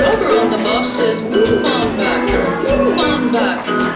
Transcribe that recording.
rubber on the boss says, move on back, move on back.